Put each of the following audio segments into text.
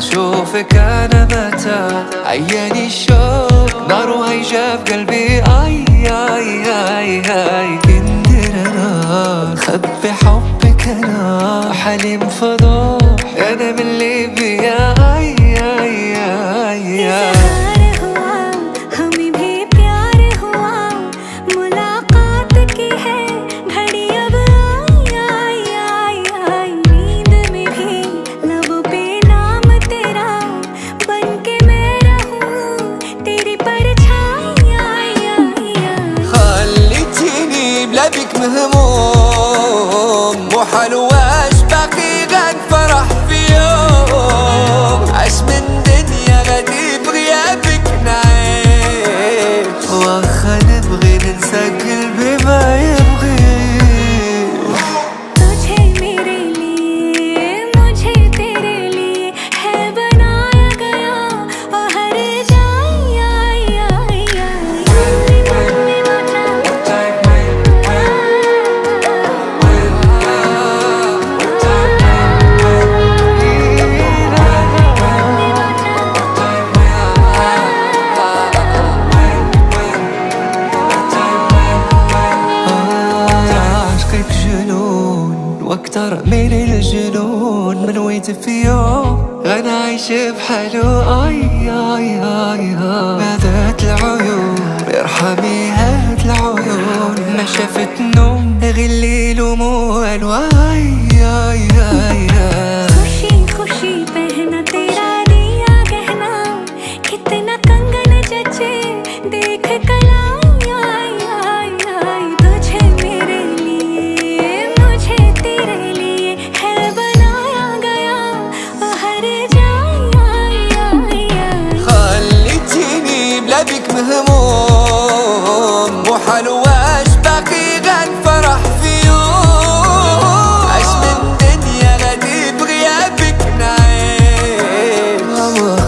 شوفك أنا متى؟ عياني الشوق نار وهيجة في قلبي. آي آي آي آي. كندر خبي حبك أنا. حليم فضوح أنا من ليبيا. اي है मोर جنون واكتر من الجنون من ويت في يوم غنى عايش بحاله اي اي اي ما ذات العيون ارحمي هات العيون ما شافت نوم غير الليل وموال واي اي اي اي खुशी खुशी पहना तेरा दिया गहना कितना कंगन जचे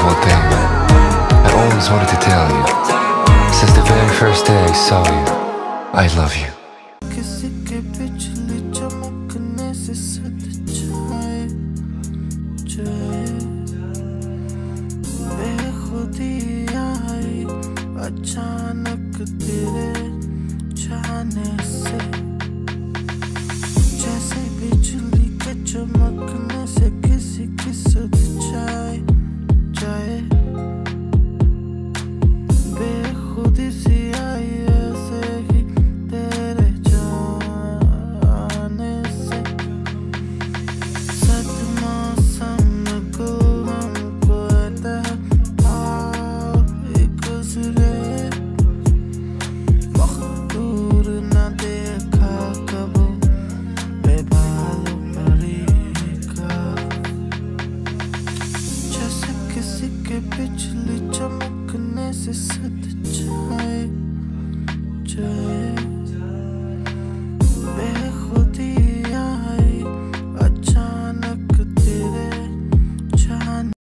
baby, there's one thing. I always wanted to tell you. Since the very first day I saw you, I love you. किसी के बिजली चमकने से सद जाए जाए बेखुदी आई अचानक तेरे जाने से जैसे बिजली के चमकने से try